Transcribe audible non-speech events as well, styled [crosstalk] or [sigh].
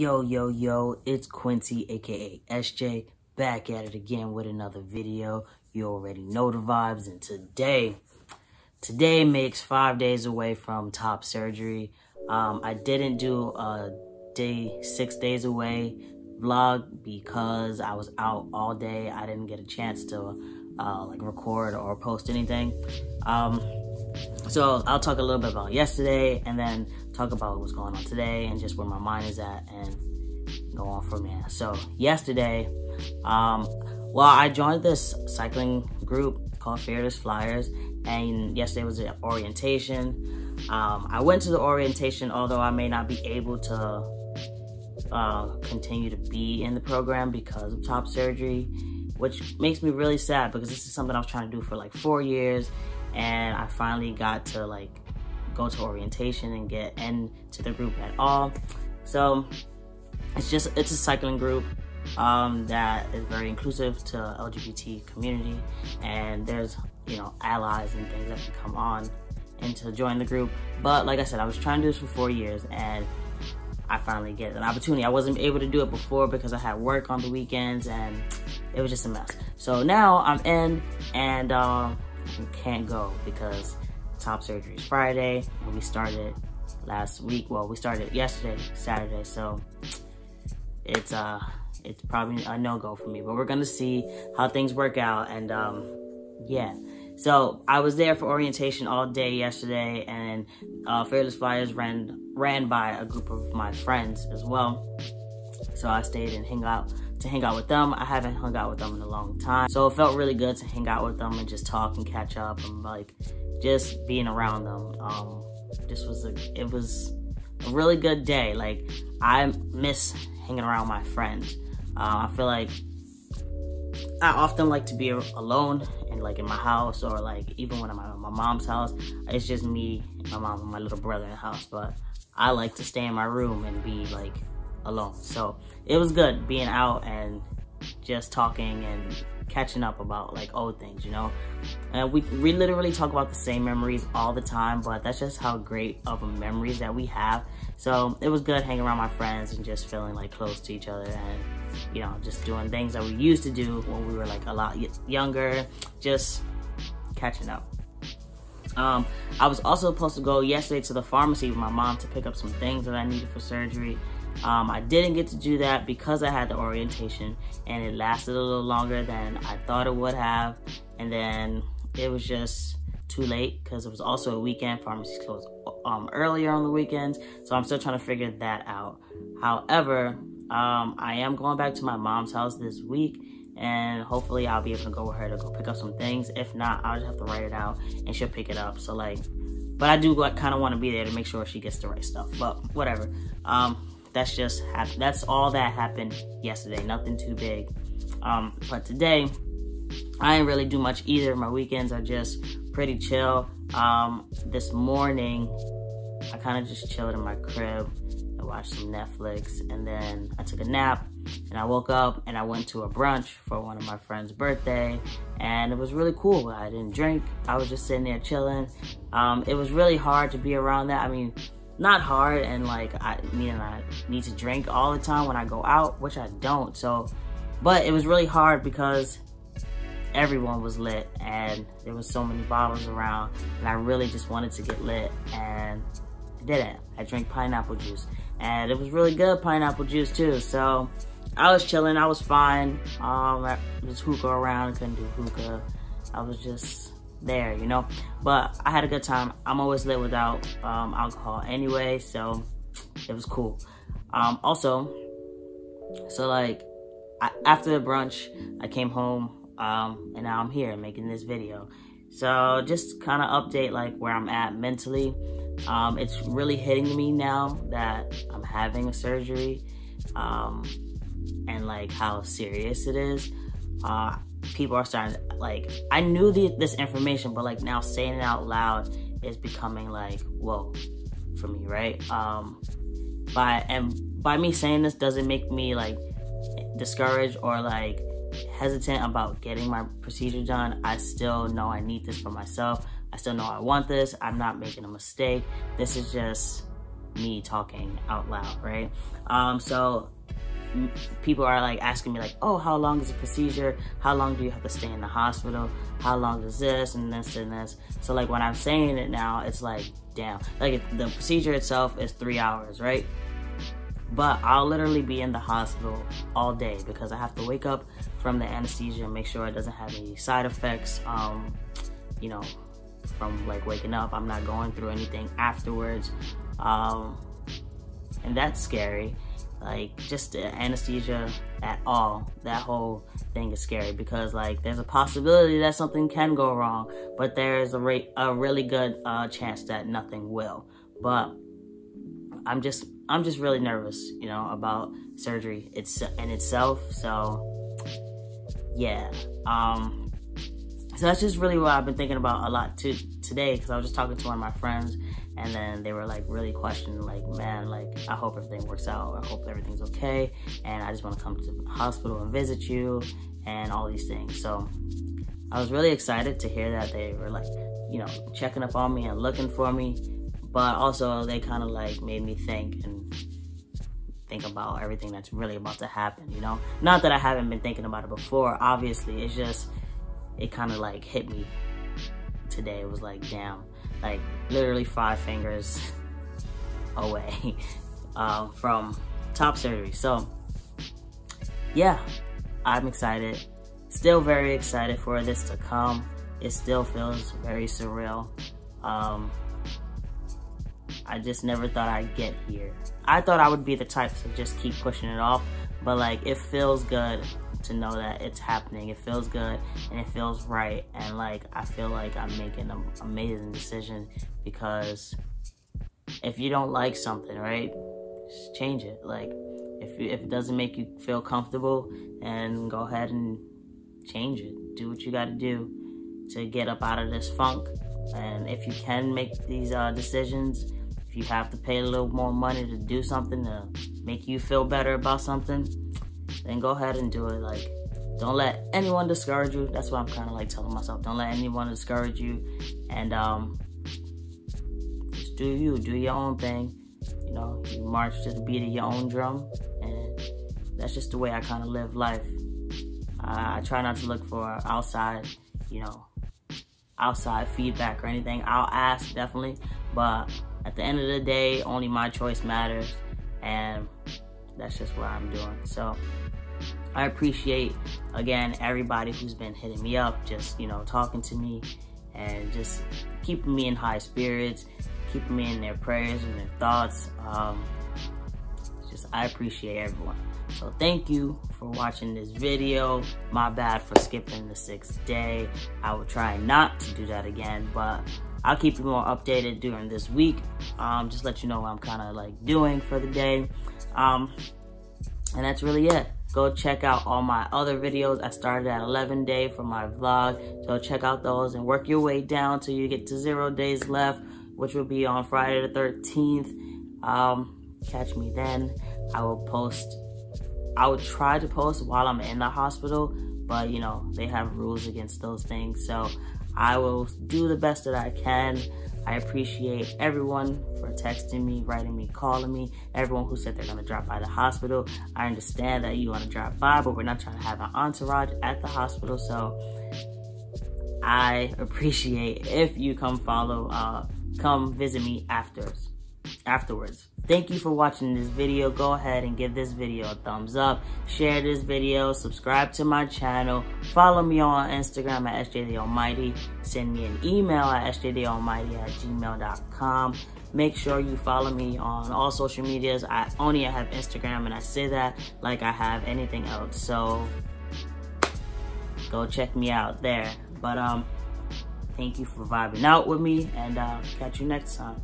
Yo, yo, yo, it's Quincy, aka SJ, back at it again with another video. You already know the vibes, and today, today makes five days away from top surgery. Um, I didn't do a day, six days away vlog because I was out all day. I didn't get a chance to uh, like record or post anything. Um, so I'll talk a little bit about yesterday and then talk about what's going on today and just where my mind is at and go on from there. So yesterday, um, well, I joined this cycling group called Fearless Flyers and yesterday was an orientation. Um, I went to the orientation, although I may not be able to uh, continue to be in the program because of top surgery, which makes me really sad because this is something I was trying to do for like four years and I finally got to like go to orientation and get into the group at all. So it's just it's a cycling group um, that is very inclusive to LGBT community, and there's you know allies and things that can come on and to join the group. But like I said, I was trying to do this for four years, and I finally get an opportunity. I wasn't able to do it before because I had work on the weekends, and it was just a mess. So now I'm in, and. Um, can't go because top surgery Friday we started last week. Well, we started yesterday, Saturday. So it's uh it's probably a no-go for me, but we're gonna see how things work out and um yeah. So I was there for orientation all day yesterday and uh, Fearless Flyers ran ran by a group of my friends as well. So I stayed and hang out to hang out with them. I haven't hung out with them in a long time. So it felt really good to hang out with them and just talk and catch up and like just being around them. Um, this was a, it was a really good day. Like I miss hanging around my friends. Uh, I feel like I often like to be alone and like in my house or like even when I'm at my mom's house, it's just me, my mom, and my little brother in the house. But I like to stay in my room and be like alone. So it was good being out and just talking and catching up about like old things, you know? And we, we literally talk about the same memories all the time, but that's just how great of a memories that we have. So it was good hanging around my friends and just feeling like close to each other and, you know, just doing things that we used to do when we were like a lot younger, just catching up. Um, I was also supposed to go yesterday to the pharmacy with my mom to pick up some things that I needed for surgery. Um, I didn't get to do that because I had the orientation and it lasted a little longer than I thought it would have. And then it was just too late because it was also a weekend. Pharmacies closed um, earlier on the weekends. So I'm still trying to figure that out. However, um, I am going back to my mom's house this week and hopefully I'll be able to go with her to go pick up some things. If not, I'll just have to write it out and she'll pick it up. So like, but I do like, kind of want to be there to make sure she gets the right stuff, but whatever. Um, that's just that's all that happened yesterday. Nothing too big. Um, but today, I didn't really do much either. My weekends are just pretty chill. Um, this morning, I kind of just chilled in my crib. I watched some Netflix, and then I took a nap. And I woke up and I went to a brunch for one of my friend's birthday, and it was really cool. I didn't drink. I was just sitting there chilling. Um, it was really hard to be around that. I mean, not hard and like I mean I need to drink all the time when I go out, which I don't. So, but it was really hard because everyone was lit and there was so many bottles around and I really just wanted to get lit and I didn't. I drank pineapple juice and it was really good pineapple juice too. So I was chilling, I was fine. Um, I was hookah around, couldn't do hookah. I was just there, you know? But I had a good time. I'm always lit without um, alcohol anyway, so it was cool. Um, also, so like, I, after the brunch, I came home, um, and now I'm here making this video. So just kind of update like where I'm at mentally. Um, it's really hitting me now that I'm having a surgery, um, and like how serious it is. Uh, people are starting like I knew the, this information, but like now saying it out loud is becoming like whoa for me, right? Um, by and by me saying this doesn't make me like discouraged or like hesitant about getting my procedure done. I still know I need this for myself. I still know I want this. I'm not making a mistake. This is just me talking out loud, right? Um, so people are like asking me like, oh, how long is the procedure? How long do you have to stay in the hospital? How long is this and this and this? So like when I'm saying it now, it's like, damn, like the procedure itself is three hours, right? But I'll literally be in the hospital all day because I have to wake up from the anesthesia and make sure it doesn't have any side effects. Um, you know, from like waking up, I'm not going through anything afterwards. Um, and that's scary like just the anesthesia at all. That whole thing is scary because like there's a possibility that something can go wrong but there's a, rate, a really good uh, chance that nothing will. But i'm just i'm just really nervous you know about surgery it's in itself. So yeah um so that's just really what i've been thinking about a lot to, today because i was just talking to one of my friends and then they were like really questioning like man like i hope everything works out. I hope everything's okay and i just want to come to the hospital and visit you and all these things. So i was really excited to hear that they were like you know checking up on me and looking for me but also they kind of like made me think and think about everything that's really about to happen you know? Not that i haven't been thinking about it before obviously it's just it kind of like hit me today it was like damn like literally five fingers [laughs] away uh, [laughs] from top surgery. So yeah, I'm excited. Still very excited for this to come. It still feels very surreal. Um, I just never thought I'd get here. I thought I would be the type to just keep pushing it off, but like it feels good to know that it's happening. It feels good and it feels right. And like, I feel like I'm making an amazing decision because if you don't like something, right, just change it. Like, if, you, if it doesn't make you feel comfortable, and go ahead and change it. Do what you got to do to get up out of this funk. And if you can make these uh, decisions, if you have to pay a little more money to do something to make you feel better about something, then go ahead and do it. Like, don't let anyone discourage you. That's what I'm kind of like telling myself. Don't let anyone discourage you. And um, just do you. Do your own thing. You know, you march to the beat of your own drum. And that's just the way I kind of live life. I, I try not to look for outside, you know, outside feedback or anything. I'll ask, definitely. But at the end of the day, only my choice matters. And that's just what I'm doing. So I appreciate again everybody who's been hitting me up, just you know, talking to me and just keeping me in high spirits, keeping me in their prayers and their thoughts. Um, just I appreciate everyone. So thank you for watching this video. My bad for skipping the sixth day. I will try not to do that again, but I'll keep you more updated during this week. Um, just let you know what I'm kind of like doing for the day. Um, and that's really it. Go check out all my other videos. I started at 11 day for my vlog. So check out those and work your way down till you get to zero days left, which will be on Friday the 13th. Um, catch me then. I will post, I will try to post while I'm in the hospital, but you know, they have rules against those things. So I will do the best that I can. I appreciate everyone for texting me, writing me, calling me, everyone who said they're gonna drop by the hospital. I understand that you wanna drop by, but we're not trying to have an entourage at the hospital, so I appreciate if you come follow, uh, come visit me after, afterwards. Thank you for watching this video. Go ahead and give this video a thumbs up. Share this video. Subscribe to my channel. Follow me on Instagram at sjthealmighty. Send me an email at sjthealmighty at gmail.com. Make sure you follow me on all social medias. I only have Instagram and I say that like I have anything else. So go check me out there. But um, thank you for vibing out with me and uh, catch you next time.